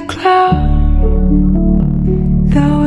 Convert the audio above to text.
the cloud. Though